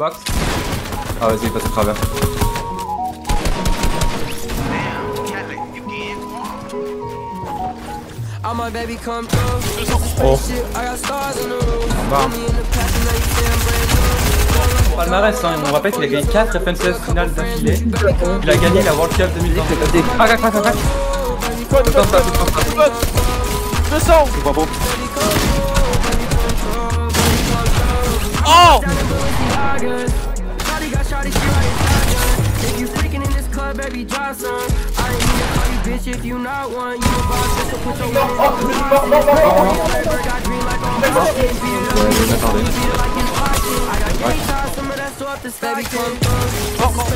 Box. Ah vas-y, il passe au travers. Oh. New. Palmarès, hein, on rappelle qu'il a gagné 4 FNCS finales d'affilée. Il a gagné la World Cup 2022. Ah, crac, crac, crac, crac. Freaking in this club, baby, drive some. I ain't need to call you bitch if you not one. You a boss, just to put your money on the box. Got green like on Hopkins, beat beat it up, beat it like it's Hopkins. I got gang signs, some of that so up the baby come through.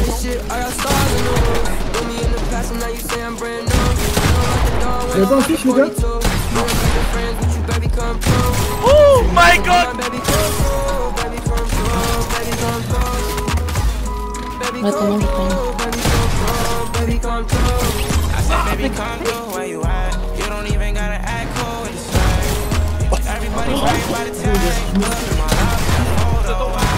Spaceship, I got stars in the roof. Put me in the past, and now you say I'm brand new. Attends, fiche, les gars. Friends with you, baby. Oh my god Baby, come through, baby, come through, baby, come through. Come through. I said, baby, come through where you at. You don't even gotta act cool with the swag. Everybody worried by the while.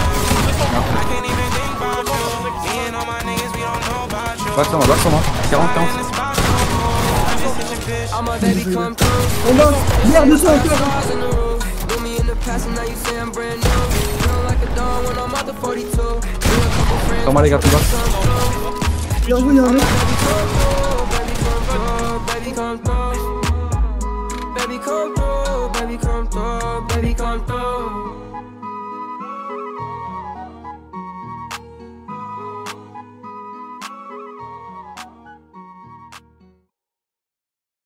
I can't even think about you. Me and all my niggas, we don't know about you. Box en moi, box en moi. 40, 40. It's about you. I just hit your bitch. All my baby come through. On va Merde, 200 encore Stars in the roof. Put me in the past, and now you say I'm brand new. Feel like a dawn when I'm out the 42. Me and a couple friends. Sur moi, les gars, tout box. Yavru yavru. Baby baby come through, baby come through.